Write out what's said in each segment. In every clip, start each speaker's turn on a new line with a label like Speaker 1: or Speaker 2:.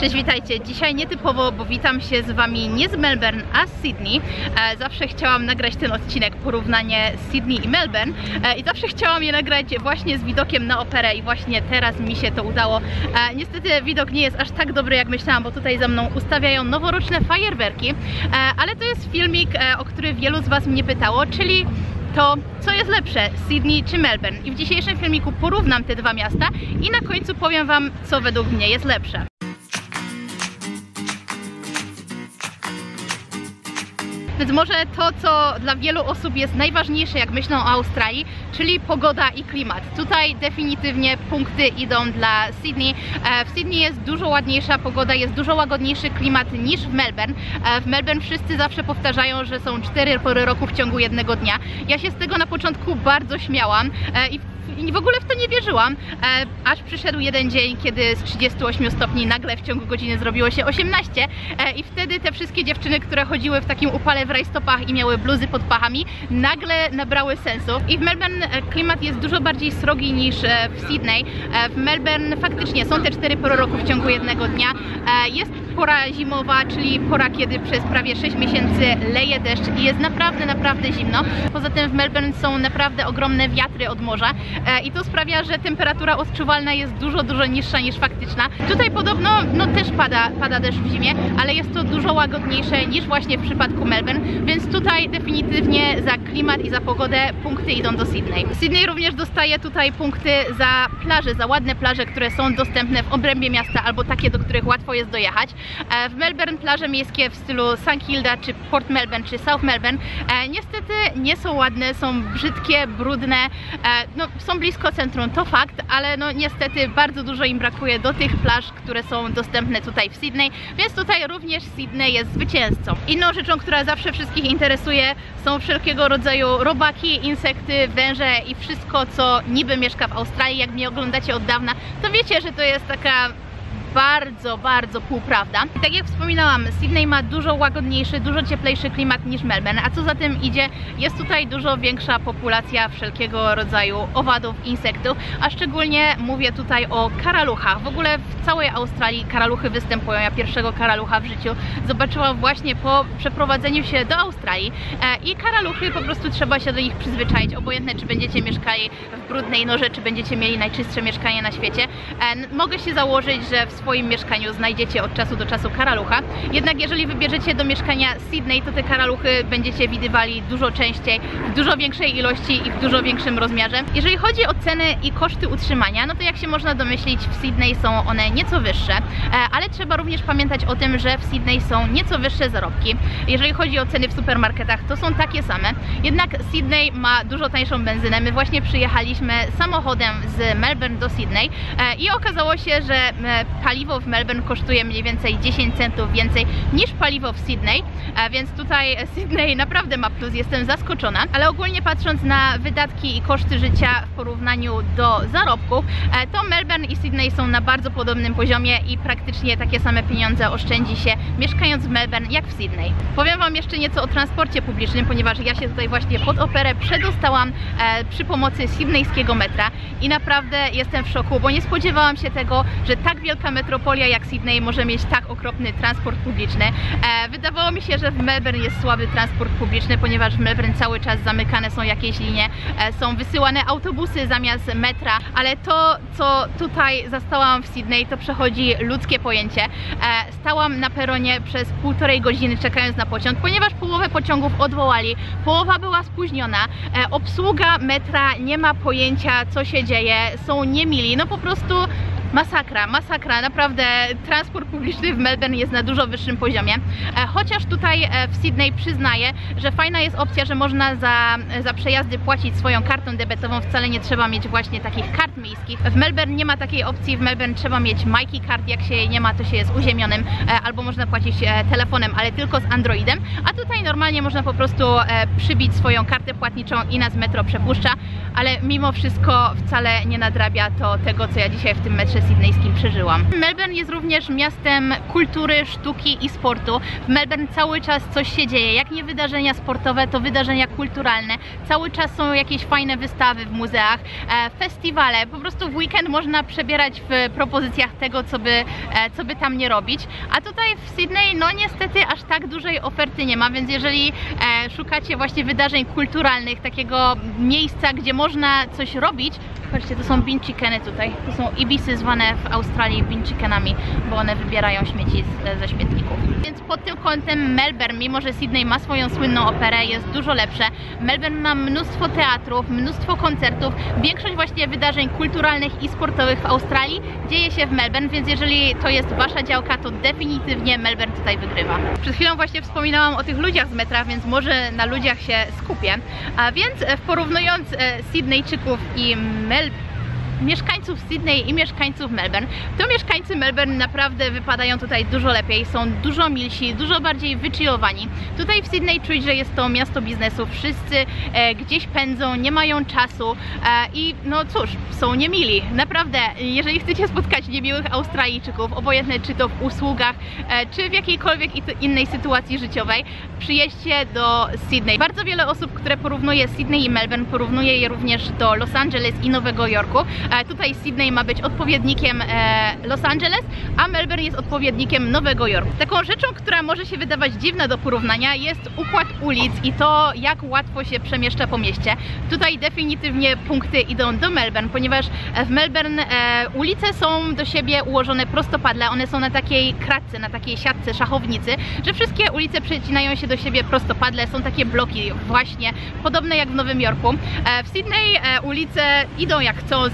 Speaker 1: Cześć, witajcie. Dzisiaj nietypowo, bo witam się z Wami nie z Melbourne, a z Sydney. E, zawsze chciałam nagrać ten odcinek, porównanie Sydney i Melbourne e, i zawsze chciałam je nagrać właśnie z widokiem na operę i właśnie teraz mi się to udało. E, niestety widok nie jest aż tak dobry jak myślałam, bo tutaj za mną ustawiają noworoczne fajerwerki, ale to jest filmik, o który wielu z Was mnie pytało, czyli to co jest lepsze, Sydney czy Melbourne. I w dzisiejszym filmiku porównam te dwa miasta i na końcu powiem Wam, co według mnie jest lepsze. Więc może to, co dla wielu osób jest najważniejsze, jak myślą o Australii, czyli pogoda i klimat. Tutaj definitywnie punkty idą dla Sydney. E, w Sydney jest dużo ładniejsza pogoda, jest dużo łagodniejszy klimat niż w Melbourne. E, w Melbourne wszyscy zawsze powtarzają, że są cztery pory roku w ciągu jednego dnia. Ja się z tego na początku bardzo śmiałam e, i i w ogóle w to nie wierzyłam, e, aż przyszedł jeden dzień, kiedy z 38 stopni nagle w ciągu godziny zrobiło się 18 e, i wtedy te wszystkie dziewczyny, które chodziły w takim upale w rajstopach i miały bluzy pod pachami, nagle nabrały sensu. I w Melbourne klimat jest dużo bardziej srogi niż e, w Sydney. E, w Melbourne faktycznie są te cztery pory roku w ciągu jednego dnia. E, jest pora zimowa, czyli pora, kiedy przez prawie 6 miesięcy leje deszcz i jest naprawdę, naprawdę zimno. Poza tym w Melbourne są naprawdę ogromne wiatry od morza e, i to sprawia, że temperatura odczuwalna jest dużo, dużo niższa niż faktyczna. Tutaj podobno no, też pada, pada deszcz w zimie, ale jest to dużo łagodniejsze niż właśnie w przypadku Melbourne, więc tutaj definitywnie za klimat i za pogodę punkty idą do Sydney. Sydney również dostaje tutaj punkty za plaże, za ładne plaże, które są dostępne w obrębie miasta albo takie, do których łatwo jest dojechać. E, w Melbourne plaże miejskie w stylu St Kilda, czy Port Melbourne, czy South Melbourne e, niestety nie są ładne, są brzydkie, brudne, e, no, są blisko centrum, to fakt, ale no niestety bardzo dużo im brakuje do tych plaż, które są dostępne tutaj w Sydney, więc tutaj również Sydney jest zwycięzcą. Inną rzeczą, która zawsze wszystkich interesuje są wszelkiego rodzaju robaki, insekty, węże i wszystko, co niby mieszka w Australii. Jak mnie oglądacie od dawna, to wiecie, że to jest taka bardzo, bardzo półprawda. I tak jak wspominałam, Sydney ma dużo łagodniejszy, dużo cieplejszy klimat niż Melbourne, a co za tym idzie, jest tutaj dużo większa populacja wszelkiego rodzaju owadów, insektów, a szczególnie mówię tutaj o karaluchach. W ogóle w całej Australii karaluchy występują. Ja pierwszego karalucha w życiu zobaczyłam właśnie po przeprowadzeniu się do Australii e, i karaluchy po prostu trzeba się do nich przyzwyczaić, obojętne czy będziecie mieszkali w brudnej norze, czy będziecie mieli najczystsze mieszkanie na świecie. E, mogę się założyć, że w swoim mieszkaniu znajdziecie od czasu do czasu karalucha. Jednak jeżeli wybierzecie do mieszkania Sydney, to te karaluchy będziecie widywali dużo częściej, w dużo większej ilości i w dużo większym rozmiarze. Jeżeli chodzi o ceny i koszty utrzymania, no to jak się można domyślić, w Sydney są one nieco wyższe, e, ale trzeba również pamiętać o tym, że w Sydney są nieco wyższe zarobki. Jeżeli chodzi o ceny w supermarketach, to są takie same. Jednak Sydney ma dużo tańszą benzynę. My właśnie przyjechaliśmy samochodem z Melbourne do Sydney e, i okazało się, że e, paliwo w Melbourne kosztuje mniej więcej 10 centów więcej niż paliwo w Sydney, więc tutaj Sydney naprawdę ma plus, jestem zaskoczona, ale ogólnie patrząc na wydatki i koszty życia w porównaniu do zarobków, to Melbourne i Sydney są na bardzo podobnym poziomie i praktycznie takie same pieniądze oszczędzi się mieszkając w Melbourne jak w Sydney. Powiem Wam jeszcze nieco o transporcie publicznym, ponieważ ja się tutaj właśnie pod operę przedostałam e, przy pomocy sydneyskiego metra i naprawdę jestem w szoku, bo nie spodziewałam się tego, że tak wielka metropolia jak Sydney może mieć tak okropny transport publiczny. E, wydawało mi się, że w Melbourne jest słaby transport publiczny, ponieważ w Melbourne cały czas zamykane są jakieś linie, e, są wysyłane autobusy zamiast metra, ale to, co tutaj zastałam w Sydney, to przechodzi ludzkie pojęcie. E, stałam na peronie przez półtorej godziny czekając na pociąg, ponieważ połowę pociągów odwołali, połowa była spóźniona, obsługa metra nie ma pojęcia co się dzieje, są niemili, no po prostu masakra, masakra, naprawdę transport publiczny w Melbourne jest na dużo wyższym poziomie, e, chociaż tutaj e, w Sydney przyznaję, że fajna jest opcja, że można za, za przejazdy płacić swoją kartą debetową, wcale nie trzeba mieć właśnie takich kart miejskich. W Melbourne nie ma takiej opcji, w Melbourne trzeba mieć Mikey Card, jak się jej nie ma, to się jest uziemionym, e, albo można płacić telefonem, ale tylko z Androidem, a tutaj normalnie można po prostu przybić swoją kartę płatniczą i nas metro przepuszcza, ale mimo wszystko wcale nie nadrabia to tego, co ja dzisiaj w tym metrze sydnejskim przeżyłam. Melbourne jest również miastem kultury, sztuki i sportu. W Melbourne cały czas coś się dzieje, jak nie wydarzenia sportowe, to wydarzenia kulturalne. Cały czas są jakieś fajne wystawy w muzeach, e, festiwale. Po prostu w weekend można przebierać w propozycjach tego, co by, e, co by tam nie robić. A tutaj w Sydney, no niestety aż tak dużej oferty nie ma, więc jeżeli e, szukacie właśnie wydarzeń kulturalnych, takiego miejsca, gdzie można coś robić, patrzcie, to są bean chickeny tutaj. To są ibisy zwane w Australii bean chickenami, bo one wybierają śmieci z, ze śmietników. Więc pod tym kątem Melbourne, mimo że Sydney ma swoją słynną operę, jest dużo lepsze. Melbourne ma mnóstwo teatrów, mnóstwo koncertów, większość właśnie wydarzeń kulturalnych i sportowych w Australii dzieje się w Melbourne, więc jeżeli to jest wasza działka, to definitywnie Melbourne tutaj wygrywa. Przed chwilą właśnie wspominałam o tych ludziach z metra, więc może na ludziach się skupię. A więc e, porównując e, Sydneyczyków i Melbourne mieszkańców Sydney i mieszkańców Melbourne, to mieszkańcy Melbourne naprawdę wypadają tutaj dużo lepiej, są dużo milsi, dużo bardziej wychillowani. Tutaj w Sydney czuć, że jest to miasto biznesu, wszyscy e, gdzieś pędzą, nie mają czasu e, i no cóż, są niemili. Naprawdę, jeżeli chcecie spotkać niemiłych Australijczyków, obojętne czy to w usługach, e, czy w jakiejkolwiek innej sytuacji życiowej, przyjeźdźcie do Sydney. Bardzo wiele osób, które porównuje Sydney i Melbourne, porównuje je również do Los Angeles i Nowego Jorku. E, Tutaj Sydney ma być odpowiednikiem e, Los Angeles, a Melbourne jest odpowiednikiem Nowego Jorku. Taką rzeczą, która może się wydawać dziwna do porównania jest układ ulic i to jak łatwo się przemieszcza po mieście. Tutaj definitywnie punkty idą do Melbourne, ponieważ w Melbourne e, ulice są do siebie ułożone prostopadle, one są na takiej kratce, na takiej siatce szachownicy, że wszystkie ulice przecinają się do siebie prostopadle, są takie bloki właśnie, podobne jak w Nowym Jorku. W Sydney ulice idą jak chcą,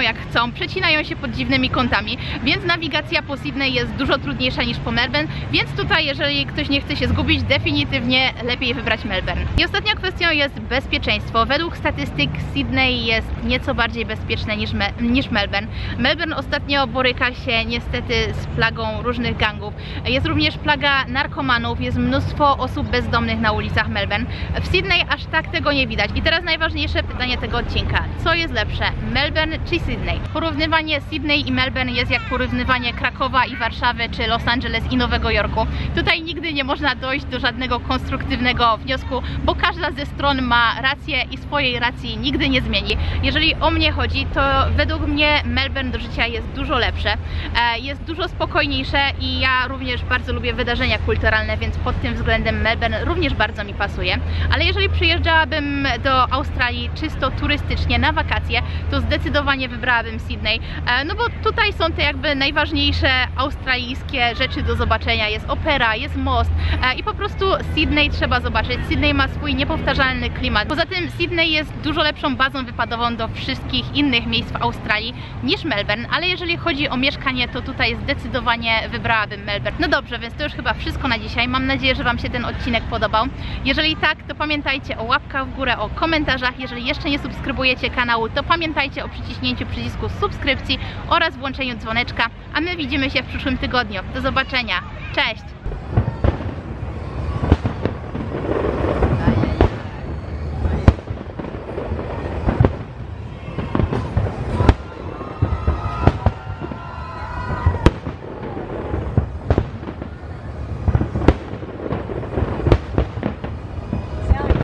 Speaker 1: jak chcą, przecinają się pod dziwnymi kątami, więc nawigacja po Sydney jest dużo trudniejsza niż po Melbourne, więc tutaj jeżeli ktoś nie chce się zgubić, definitywnie lepiej wybrać Melbourne. I ostatnia kwestią jest bezpieczeństwo. Według statystyk Sydney jest nieco bardziej bezpieczne niż, Me niż Melbourne. Melbourne ostatnio boryka się niestety z plagą różnych gangów. Jest również plaga narkomanów, jest mnóstwo osób bezdomnych na ulicach Melbourne. W Sydney aż tak tego nie widać. I teraz najważniejsze pytanie tego odcinka. Co jest lepsze, Melbourne czy Sydney? Porównywanie Sydney i Melbourne jest jak porównywanie Krakowa i Warszawy, czy Los Angeles i Nowego Jorku. Tutaj nigdy nie można dojść do żadnego konstruktywnego wniosku, bo każda ze stron ma rację i swojej racji nigdy nie zmieni. Jeżeli o mnie chodzi, to według mnie Melbourne do życia jest dużo lepsze, e, jest dużo spokojniejsze i ja również bardzo lubię wydarzenia kulturalne, więc pod tym względem Melbourne również bardzo mi pasuje. Ale jeżeli przyjeżdżałabym do Australii czysto turystycznie na wakacje, to zdecydowanie wybrałabym Sydney, e, no bo tutaj są te jakby najważniejsze australijskie rzeczy do zobaczenia. Jest opera, jest most e, i po prostu Sydney trzeba zobaczyć. Sydney ma swój niepowtarzalny klimat. Poza tym Sydney jest dużo lepszą bazą wypadową do wszystkich innych miejsc w Australii niż Melbourne, ale jeżeli chodzi o mieszkanie, to tutaj zdecydowanie wybrałabym Melbourne. No dobrze, więc to już chyba wszystko na dzisiaj. Mam nadzieję, że Wam się ten odcinek podobał. Jeżeli tak, to pamiętajcie o łapkach w górę, o komentarzach. Jeżeli jeszcze nie subskrybujecie kanału, to pamiętajcie o przyciśnięciu przycisku subskrypcji oraz włączeniu dzwoneczka, a my widzimy się w przyszłym tygodniu. Do zobaczenia. Cześć!